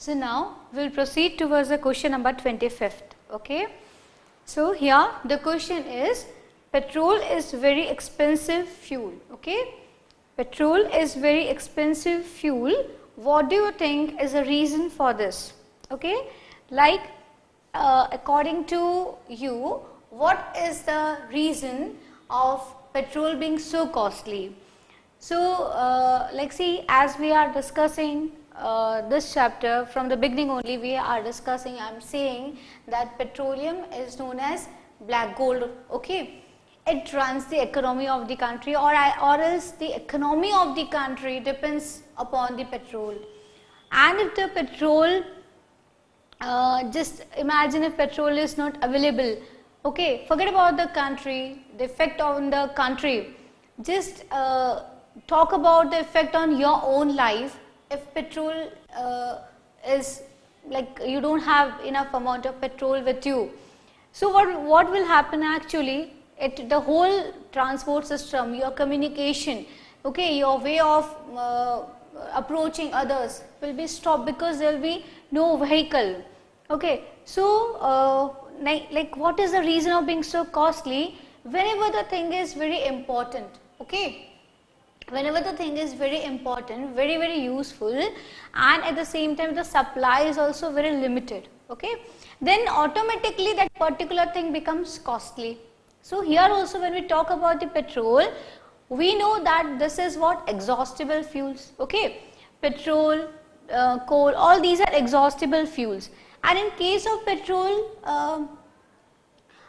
So now we will proceed towards the question number 25th. Okay. So here the question is petrol is very expensive fuel. Okay. Petrol is very expensive fuel. What do you think is the reason for this? Okay. Like uh, according to you, what is the reason of petrol being so costly? So, uh, like see as we are discussing uh, this chapter from the beginning only we are discussing I am saying that petroleum is known as black gold okay? It runs the economy of the country or or else the economy of the country depends upon the petrol. And if the petrol uh, just imagine if petrol is not available okay? Forget about the country the effect on the country. Just uh, talk about the effect on your own life if petrol uh, is like you don't have enough amount of petrol with you. So what, what will happen actually, it, the whole transport system, your communication, okay, your way of uh, approaching others will be stopped because there will be no vehicle. Okay, so uh, like, like what is the reason of being so costly? Whenever the thing is very important, okay, whenever the thing is very important, very very useful and at the same time the supply is also very limited, okay, then automatically that particular thing becomes costly. So here also when we talk about the petrol, we know that this is what? Exhaustible fuels, okay, petrol, uh, coal, all these are exhaustible fuels. And in case of petrol, uh,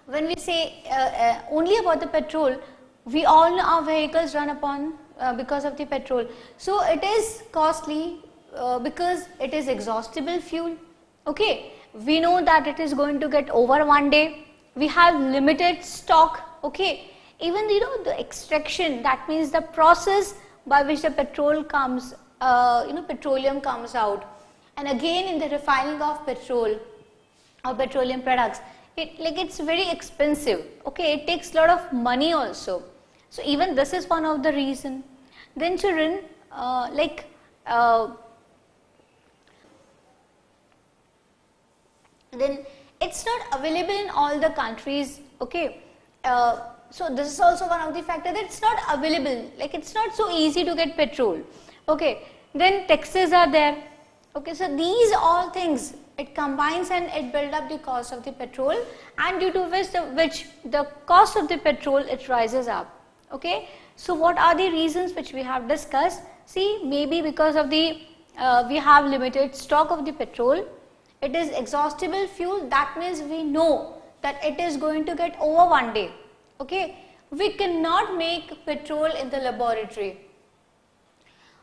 when we say uh, uh only about the petrol, we all know our vehicles run upon uh, because of the petrol. So it is costly uh, because it is exhaustible fuel. Okay, we know that it is going to get over one day. We have limited stock. Okay, even you know the extraction that means the process by which the petrol comes, uh, you know petroleum comes out, and again in the refining of petrol or petroleum products, it like it's very expensive. Okay, it takes a lot of money also. So even this is one of the reason. Then children uh, like uh, then it's not available in all the countries okay? Uh, so this is also one of the factor that it's not available like it's not so easy to get petrol okay? Then taxes are there okay? So these all things it combines and it build up the cost of the petrol and due to which the, which the cost of the petrol it rises up okay so what are the reasons which we have discussed? See maybe because of the uh, we have limited stock of the petrol. It is exhaustible fuel that means we know that it is going to get over one day. Okay. We cannot make petrol in the laboratory.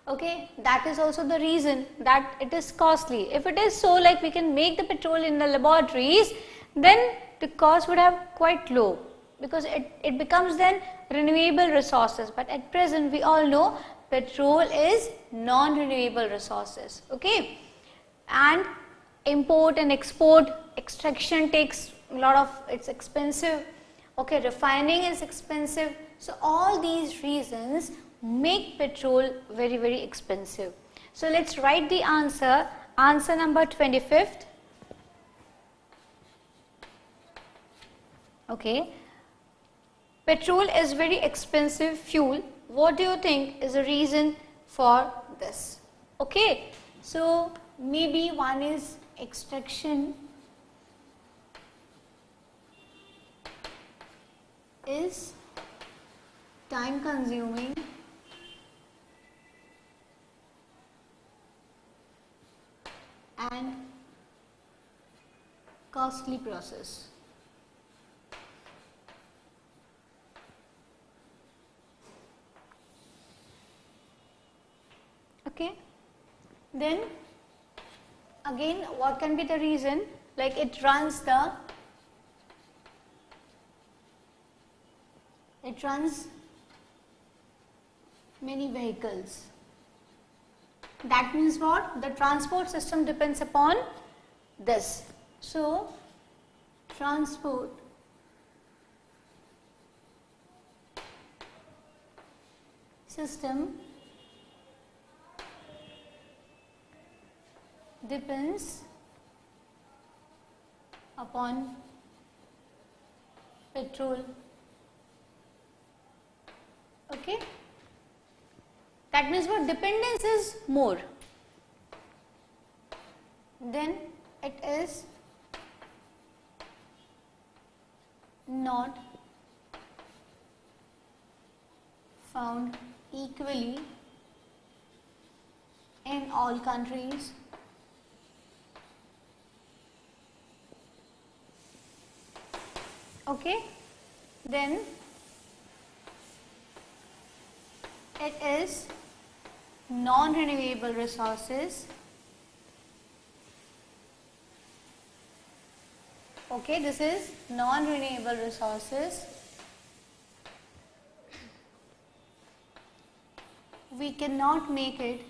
Okay, that is also the reason that it is costly. If it is so like we can make the petrol in the laboratories, then the cost would have quite low because it, it becomes then renewable resources. But at present we all know petrol is non-renewable resources. Okay? And import and export extraction takes a lot of it's expensive. Okay? Refining is expensive. So all these reasons make petrol very very expensive. So let's write the answer. Answer number 25th okay Petrol is very expensive fuel. What do you think is the reason for this? Okay, so maybe one is extraction is time consuming and costly process. Okay. Then again what can be the reason? Like it runs the it runs many vehicles. That means what? The transport system depends upon this. So transport system depends upon petrol. Okay? That means what dependence is more then it is not found equally in all countries okay? Then it is non-renewable resources. Okay this is non-renewable resources. We cannot make it.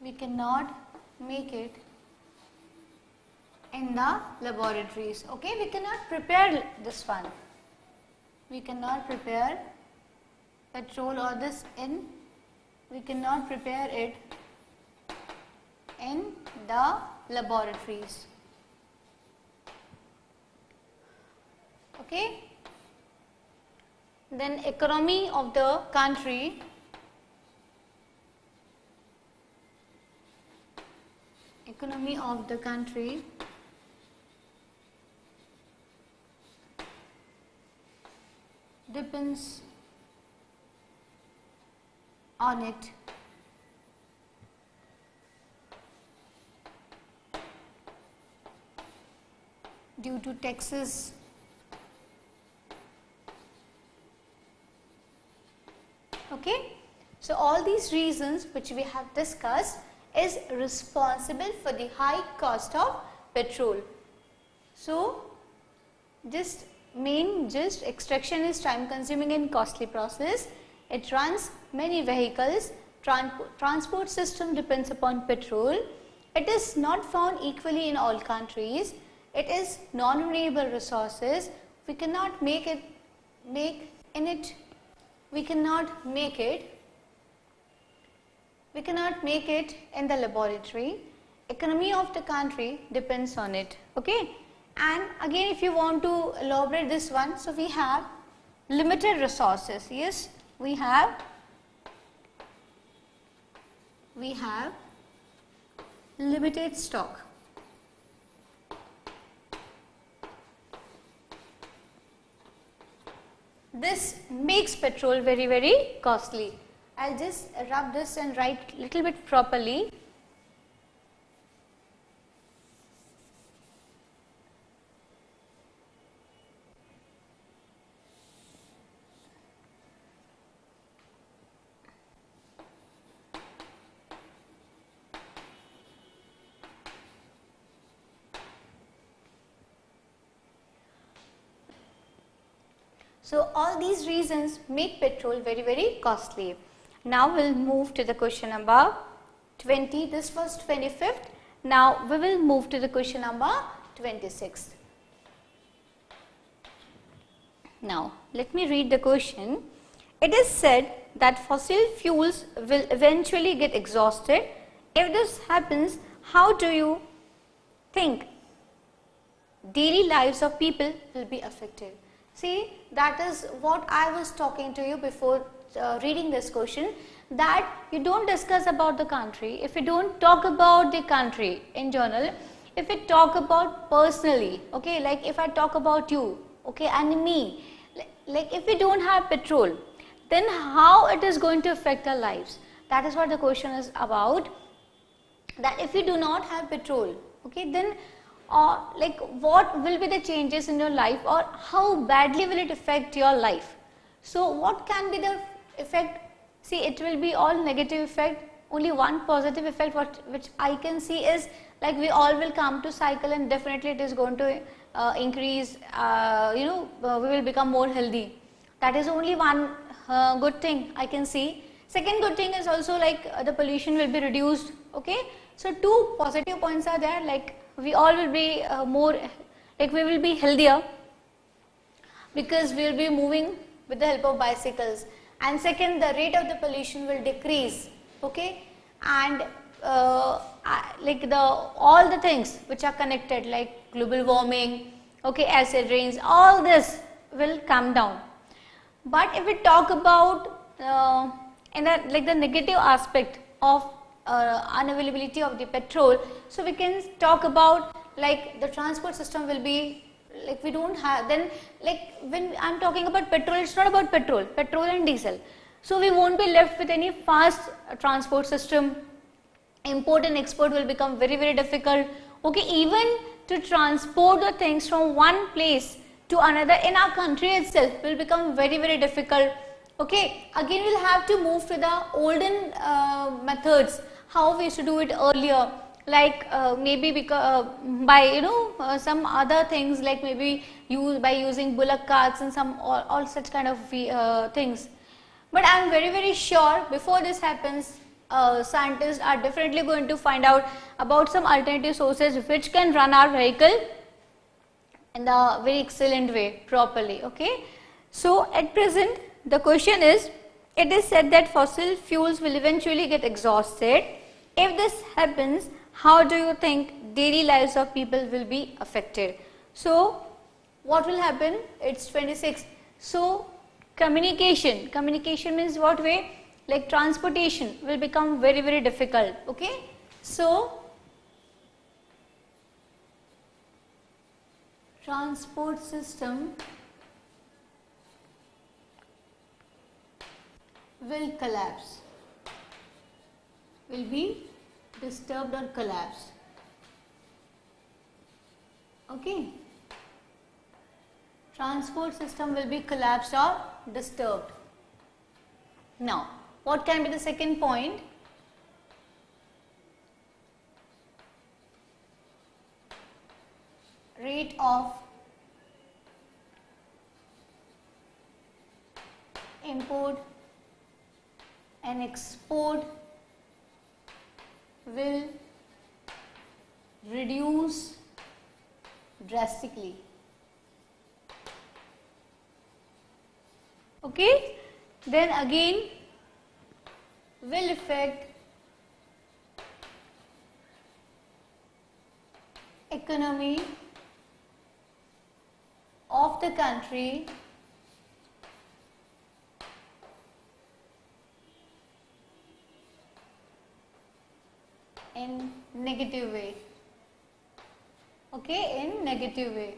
We cannot make it in the laboratories okay? We cannot prepare this one. We cannot prepare petrol or this in we cannot prepare it in the laboratories. Okay? Then economy of the country. Economy of the country depends on it. Due to taxes okay? So all these reasons which we have discussed is responsible for the high cost of petrol. So just main just extraction is time consuming and costly process. It runs many vehicles. Tran transport system depends upon petrol. It is not found equally in all countries. It is non-renewable resources. We cannot make it make in it we cannot make it we cannot make it in the laboratory. Economy of the country depends on it. Okay and again if you want to elaborate this one so we have limited resources yes we have we have limited stock this makes petrol very very costly. I will just rub this and write little bit properly. So, all these reasons make petrol very very costly. Now, we will move to the question number 20. This was 25th. Now, we will move to the question number 26. Now, let me read the question. It is said that fossil fuels will eventually get exhausted. If this happens, how do you think daily lives of people will be affected? See that is what I was talking to you before uh, reading this question that you don't discuss about the country. If you don't talk about the country in journal if you talk about personally okay like if I talk about you okay and me like if we don't have petrol then how it is going to affect our lives? That is what the question is about that if we do not have petrol okay then or like what will be the changes in your life or how badly will it affect your life. So what can be the effect? See it will be all negative effect only one positive effect what which I can see is like we all will come to cycle and definitely it is going to uh, increase uh, you know uh, we will become more healthy that is only one uh, good thing I can see. Second good thing is also like uh, the pollution will be reduced okay. So two positive points are there like we all will be uh, more like we will be healthier because we will be moving with the help of bicycles and second the rate of the pollution will decrease okay and uh, like the all the things which are connected like global warming, okay, acid rains, all this will come down. But if we talk about uh, in the, like the negative aspect of uh, unavailability of the petrol, so we can talk about like the transport system will be like we don't have then like when I am talking about petrol it is not about petrol, petrol and diesel. So we won't be left with any fast uh, transport system, import and export will become very very difficult. Okay, even to transport the things from one place to another in our country itself will become very very difficult. Okay, again we will have to move to the olden uh, methods, how we to do it earlier. Like uh, maybe because uh, by you know uh, some other things like maybe use by using bullock carts and some all, all such kind of uh, things. But i am very very sure before this happens uh, scientists are definitely going to find out about some alternative sources which can run our vehicle in a very excellent way properly okay? So at present the question is it is said that fossil fuels will eventually get exhausted if this happens how do you think daily lives of people will be affected? So, what will happen? It's 26. So, communication, communication means what way? Like transportation will become very, very difficult. Okay. So, transport system will collapse, will be disturbed or collapsed. Okay. Transport system will be collapsed or disturbed. Now, what can be the second point? Rate of import and export will reduce drastically. Okay, then again will affect economy of the country in negative way. Okay in negative way.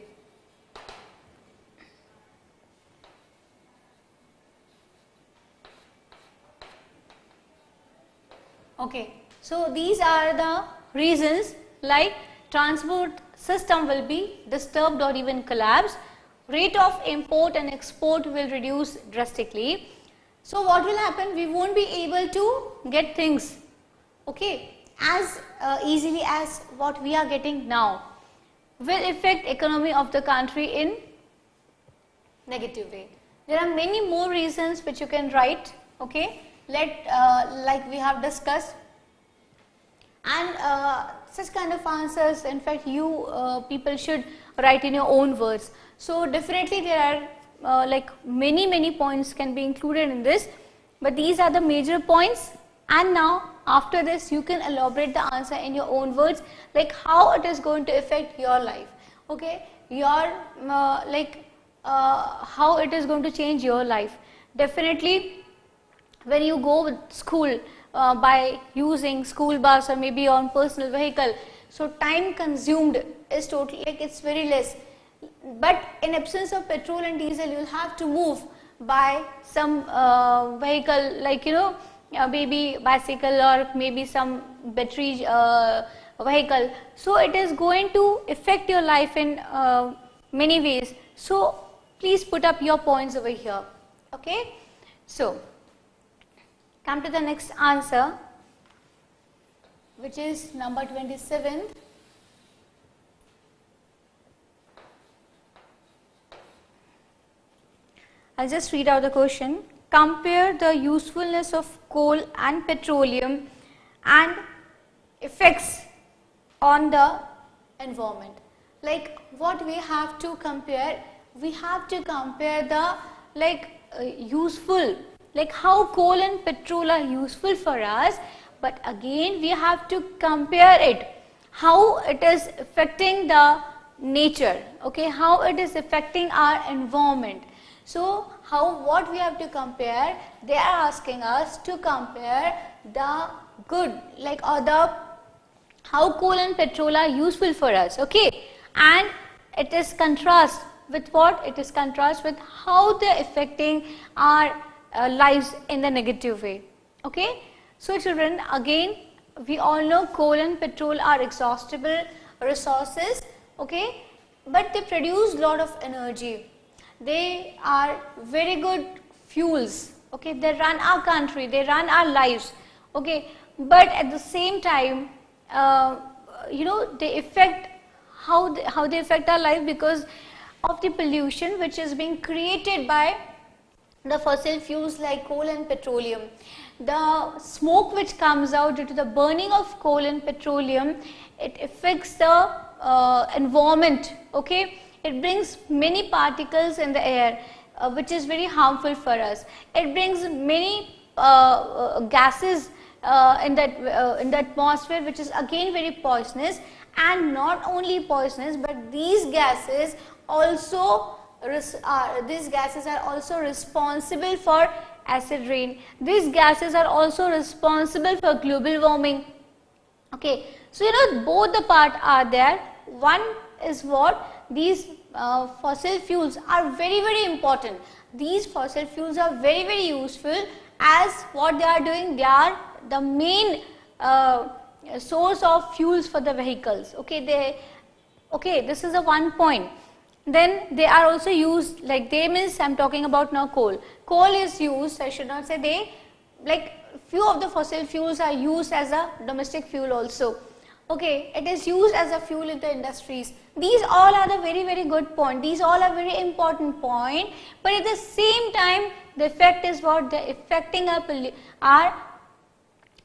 Okay so these are the reasons like transport system will be disturbed or even collapse rate of import and export will reduce drastically. So what will happen? We won't be able to get things. Okay as uh, easily as what we are getting now will affect economy of the country in negative way. There are many more reasons which you can write okay let uh, like we have discussed and uh, such kind of answers in fact you uh, people should write in your own words. So definitely there are uh, like many many points can be included in this but these are the major points and now after this you can elaborate the answer in your own words like how it is going to affect your life okay? Your uh, like uh, how it is going to change your life. Definitely when you go with school uh, by using school bus or maybe on personal vehicle so time consumed is totally like it's very less. But in absence of petrol and diesel you will have to move by some uh, vehicle like you know uh, maybe bicycle or maybe some battery uh, vehicle. So it is going to affect your life in uh, many ways. So please put up your points over here. Okay. So come to the next answer which is number 27. I'll just read out the question compare the usefulness of coal and petroleum and effects on the environment. Like what we have to compare, we have to compare the like uh, useful, like how coal and petrol are useful for us, but again we have to compare it how it is affecting the nature okay how it is affecting our environment so how what we have to compare they are asking us to compare the good like or the how coal and petrol are useful for us okay? And it is contrast with what? It is contrast with how they are affecting our uh, lives in the negative way okay? So children again we all know coal and petrol are exhaustible resources okay? But they produce lot of energy they are very good fuels okay? They run our country they run our lives okay? But at the same time uh, you know they affect how they, how they affect our life because of the pollution which is being created by the fossil fuels like coal and petroleum. The smoke which comes out due to the burning of coal and petroleum it affects the uh, environment okay it brings many particles in the air uh, which is very harmful for us it brings many uh, uh gases uh, in that uh, in the atmosphere which is again very poisonous and not only poisonous but these gases also these gases are also responsible for acid rain. These gases are also responsible for global warming. Okay. So, you know both the part are there. One is what these uh, fossil fuels are very very important. These fossil fuels are very very useful as what they are doing they are the main uh, source of fuels for the vehicles. Okay, they okay this is a one point then they are also used like they means I am talking about now coal. Coal is used I should not say they like few of the fossil fuels are used as a domestic fuel also. Okay, it is used as a fuel in the industries. These all are the very very good point. These all are very important point. But at the same time, the effect is what they affecting our our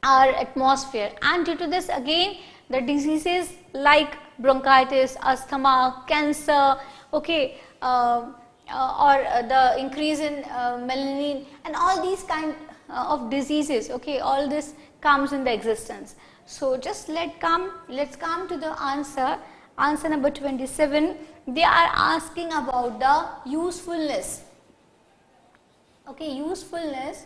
our atmosphere. And due to this again, the diseases like bronchitis, asthma, cancer, okay, uh, uh, or uh, the increase in uh, melanin and all these kind uh, of diseases, okay, all this comes in the existence. So, just let come, let's come to the answer, answer number 27, they are asking about the usefulness, okay, usefulness,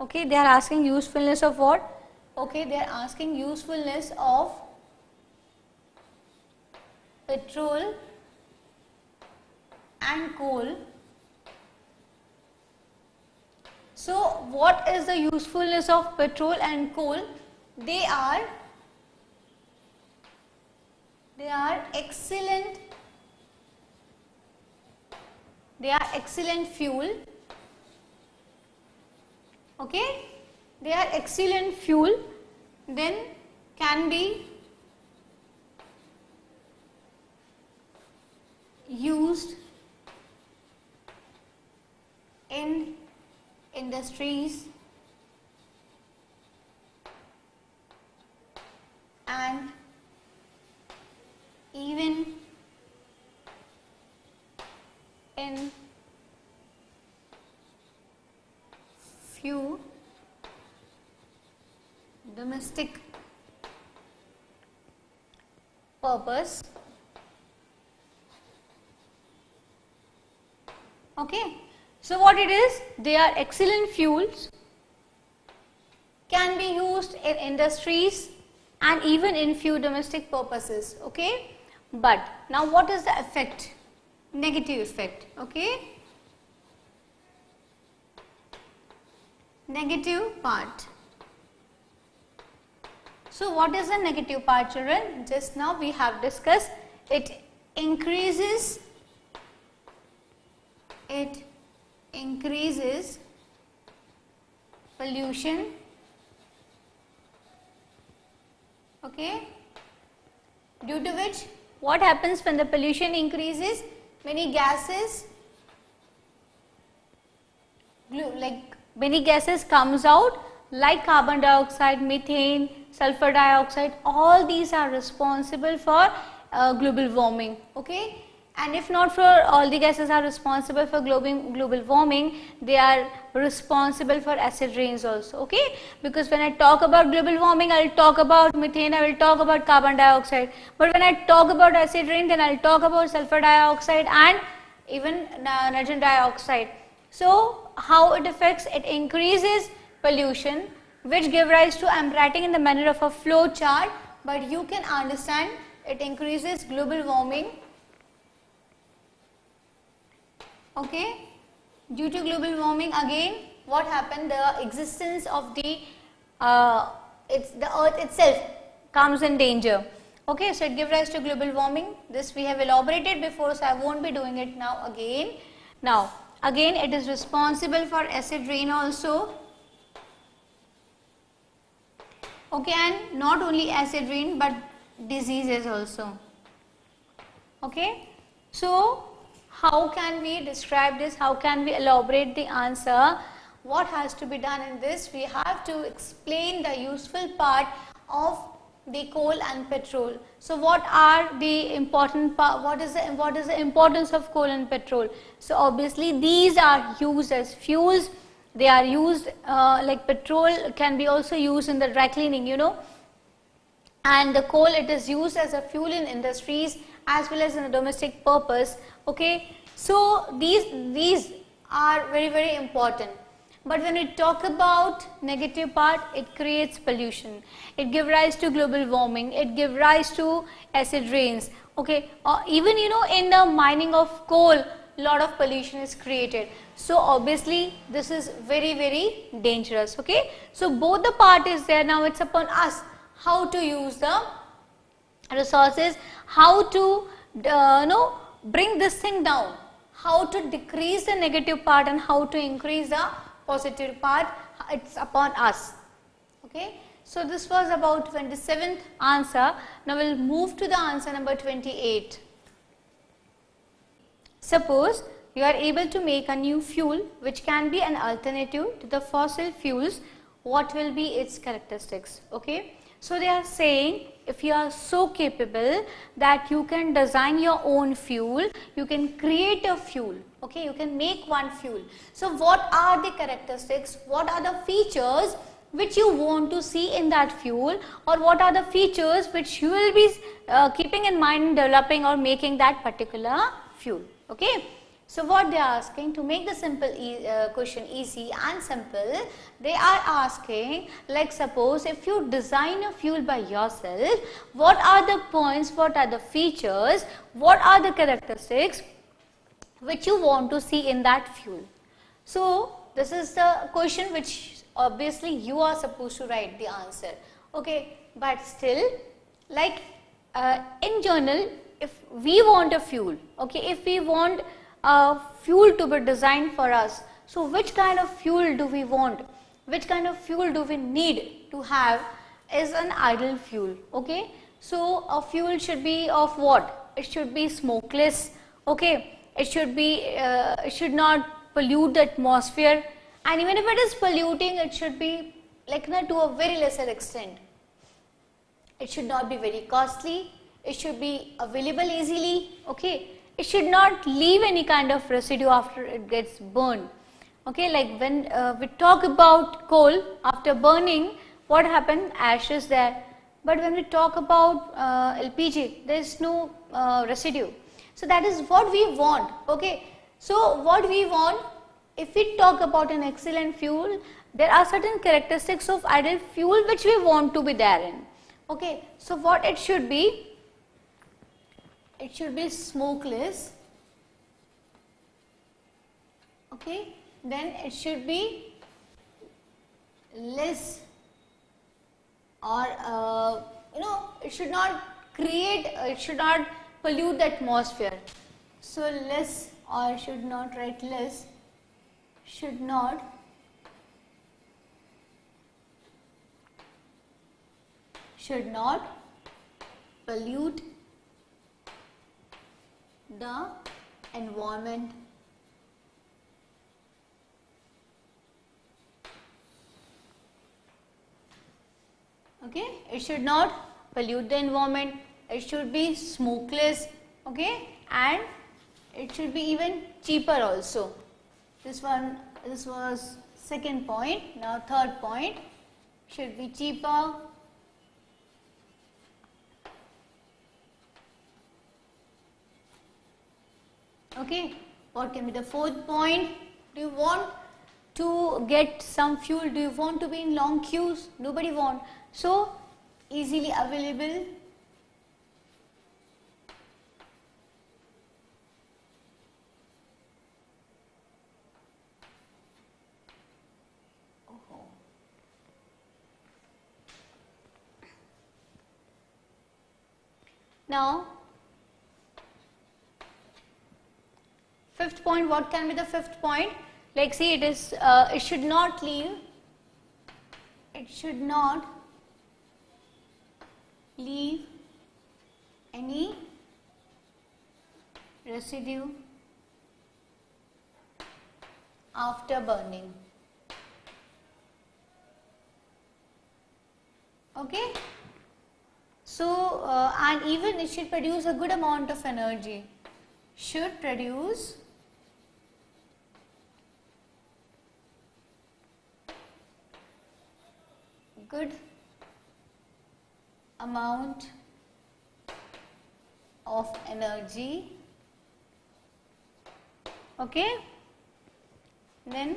okay, they are asking usefulness of what? Okay, they are asking usefulness of petrol and coal. So, what is the usefulness of petrol and coal? They are they are excellent they are excellent fuel. Okay? They are excellent fuel. Then can be used in industries and even in few domestic purpose Okay. So, what it is? They are excellent fuels, can be used in industries and even in few domestic purposes. Okay. But now what is the effect? Negative effect. Okay. Negative part. So, what is the negative part children? Just now we have discussed it increases it increases pollution okay due to which what happens when the pollution increases? Many gases like many gases comes out like carbon dioxide methane sulfur dioxide. All these are responsible for uh, global warming okay and if not for all the gases are responsible for global, global warming, they are responsible for acid rains also, okay? Because when I talk about global warming, I will talk about methane, I will talk about carbon dioxide. But when I talk about acid rain, then I will talk about sulfur dioxide and even nitrogen dioxide. So, how it affects? It increases pollution which give rise to, I am writing in the manner of a flow chart, but you can understand it increases global warming okay? Due to global warming again what happened? The existence of the uh, it's the earth itself comes in danger. Okay? So it gives rise to global warming. This we have elaborated before so i won't be doing it now again. Now again it is responsible for acid rain also. Okay? And not only acid rain but diseases also. Okay? So how can we describe this? How can we elaborate the answer? What has to be done in this? We have to explain the useful part of the coal and petrol. So what are the important part, what is the, what is the importance of coal and petrol? So obviously these are used as fuels, they are used uh, like petrol can be also used in the dry cleaning you know and the coal it is used as a fuel in industries as well as in a domestic purpose okay? So these these are very very important. But when we talk about negative part it creates pollution. It gives rise to global warming. It gives rise to acid rains okay? Even you know in the mining of coal lot of pollution is created. So obviously this is very very dangerous okay? So both the part is there. Now it's upon us how to use the resources how to uh, know bring this thing down. How to decrease the negative part and how to increase the positive part it's upon us. Okay? So this was about 27th answer. Now we'll move to the answer number 28 suppose you are able to make a new fuel which can be an alternative to the fossil fuels what will be its characteristics? Okay? So they are saying if you are so capable that you can design your own fuel, you can create a fuel, okay, you can make one fuel. So what are the characteristics, what are the features which you want to see in that fuel or what are the features which you will be uh, keeping in mind developing or making that particular fuel, okay. So what they are asking to make the simple e uh, question easy and simple, they are asking like suppose if you design a fuel by yourself, what are the points, what are the features, what are the characteristics which you want to see in that fuel. So this is the question which obviously you are supposed to write the answer, okay. But still like uh, in journal if we want a fuel, okay, if we want a fuel to be designed for us. So which kind of fuel do we want? Which kind of fuel do we need to have is an ideal fuel, okay? So a fuel should be of what? It should be smokeless, okay? It should be, uh, it should not pollute the atmosphere and even if it is polluting, it should be like not to a very lesser extent. It should not be very costly, it should be available easily, okay? It should not leave any kind of residue after it gets burned. Okay, like when uh, we talk about coal after burning, what happened? Ashes there. But when we talk about uh, LPG, there is no uh, residue. So that is what we want. Okay, so what we want, if we talk about an excellent fuel, there are certain characteristics of ideal fuel which we want to be there in. Okay, so what it should be? It should be smokeless. Okay? Then it should be less or uh, you know it should not create uh, it should not pollute the atmosphere. So less or should not write less should not should not pollute the environment. Okay? It should not pollute the environment. It should be smokeless. Okay? And it should be even cheaper also. This one, this was second point, now third point. Should be cheaper. Okay, what can be the fourth point? Do you want to get some fuel? Do you want to be in long queues? Nobody want. So, easily available Now, fifth point, what can be the fifth point? Like see it is, uh, it should not leave, it should not leave any residue after burning. Okay. So, uh, and even it should produce a good amount of energy. Should produce good amount of energy. Okay. Then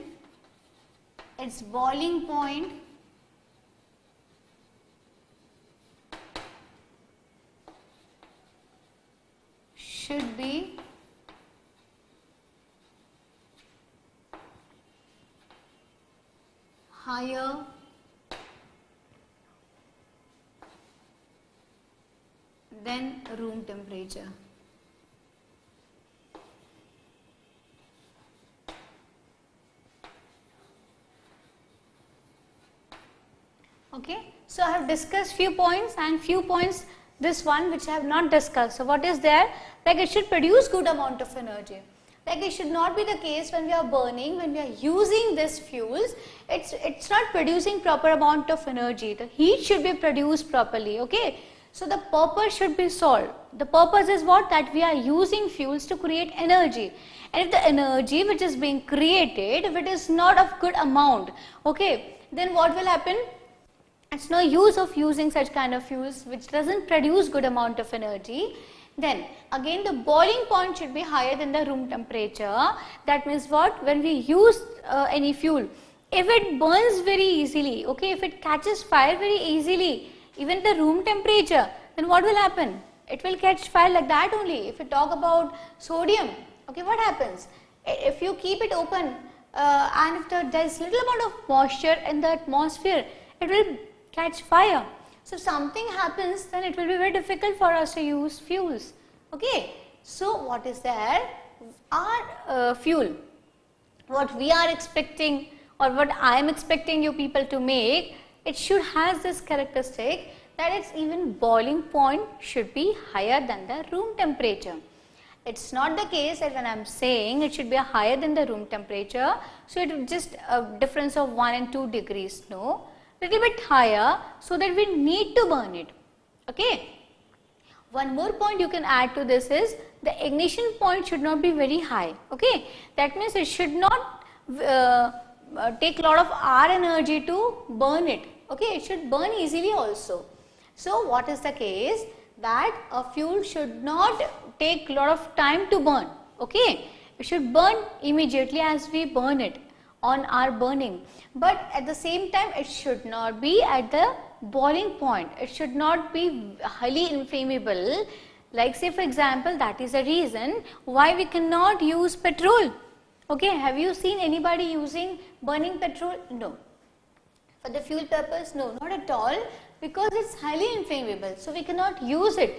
its boiling point should be higher than room temperature. Okay. So, I have discussed few points and few points this one which I have not discussed. So, what is there? Like it should produce good amount of energy. Like it should not be the case when we are burning, when we are using these fuels, it's, it's not producing proper amount of energy. The heat should be produced properly, okay. So, the purpose should be solved. The purpose is what? That we are using fuels to create energy. And if the energy which is being created, if it is not of good amount, okay, then what will happen? it's no use of using such kind of fuels which doesn't produce good amount of energy. Then again the boiling point should be higher than the room temperature. That means what? When we use uh, any fuel, if it burns very easily, okay, if it catches fire very easily, even the room temperature, then what will happen? It will catch fire like that only. If you talk about sodium, okay, what happens? If you keep it open uh, and if there is little amount of moisture in the atmosphere, it will catch fire. So, if something happens then it will be very difficult for us to use fuels. Okay. So, what is there? Our uh, fuel, what we are expecting or what I am expecting you people to make, it should has this characteristic that its even boiling point should be higher than the room temperature. It's not the case that when I am saying it should be higher than the room temperature, so it just a difference of 1 and 2 degrees, no little bit higher so that we need to burn it. Okay. One more point you can add to this is the ignition point should not be very high. Okay. That means it should not uh, uh, take a lot of R energy to burn it. Okay. It should burn easily also. So, what is the case? That a fuel should not take lot of time to burn. Okay. It should burn immediately as we burn it on our burning but at the same time it should not be at the boiling point it should not be highly inflammable like say for example that is a reason why we cannot use petrol okay have you seen anybody using burning petrol no for the fuel purpose no not at all because it's highly inflammable so we cannot use it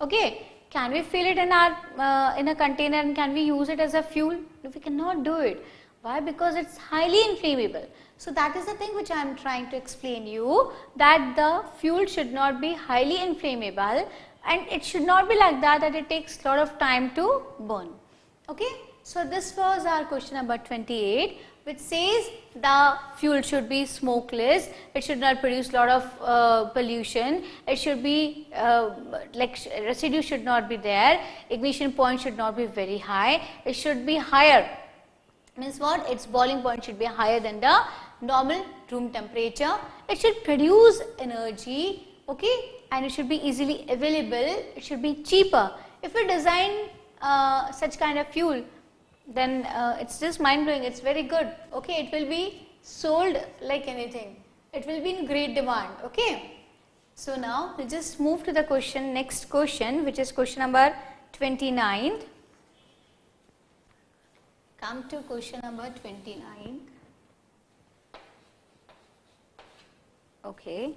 okay can we fill it in our uh, in a container and can we use it as a fuel we cannot do it why? Because it's highly inflammable. So that is the thing which I am trying to explain you that the fuel should not be highly inflammable and it should not be like that that it takes a lot of time to burn. Okay. So this was our question number 28. Which says the fuel should be smokeless, it should not produce lot of uh, pollution, it should be uh, like residue should not be there, ignition point should not be very high, it should be higher. Means what? Its boiling point should be higher than the normal room temperature, it should produce energy okay? And it should be easily available, it should be cheaper. If we design uh, such kind of fuel then uh, it's just mind blowing it's very good. Okay it will be sold like anything. It will be in great demand. Okay? So now we just move to the question next question which is question number 29 come to question number 29 okay